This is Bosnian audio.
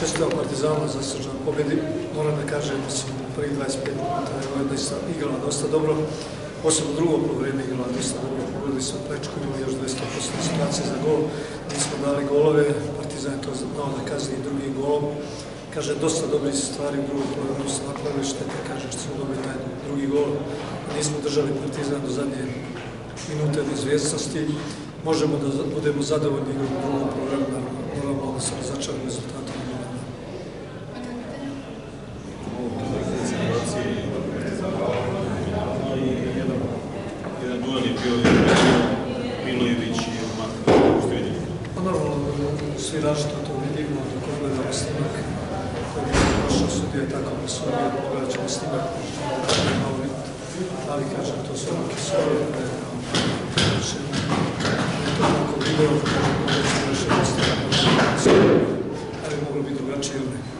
čestitao Partizanu za srđan pobjedi. Moram da kažem, mislim, prvi 25 minuta je ovaj igrala dosta dobro. Posebno drugom polovreme igrala dosta dobro. Pogledali su plečku, imali još 200% situacije za gol. Nismo dali golove, Partizan je to znao da kazni i drugi golom. Kaže, dosta dobri stvari u drugom polovremenu su napravili štete, kaže što smo dobili taj drugi gol. Nismo držali Partizan do zadnje minute neizvjesnosti. Možemo da budemo zadovoljni u drugom polovremenu, moramo da se začali Milojević i Matko. Normalno, svi različito to vidimo, dok gledamo snimak, koji je prošao sudija tako na sudija, pogledat ćemo snimak, malo vidjeti, ali kažem, to su neke svoje, da je to tako video, kažem, da će još jedan snimak, ali moglo biti drugačije ili ne.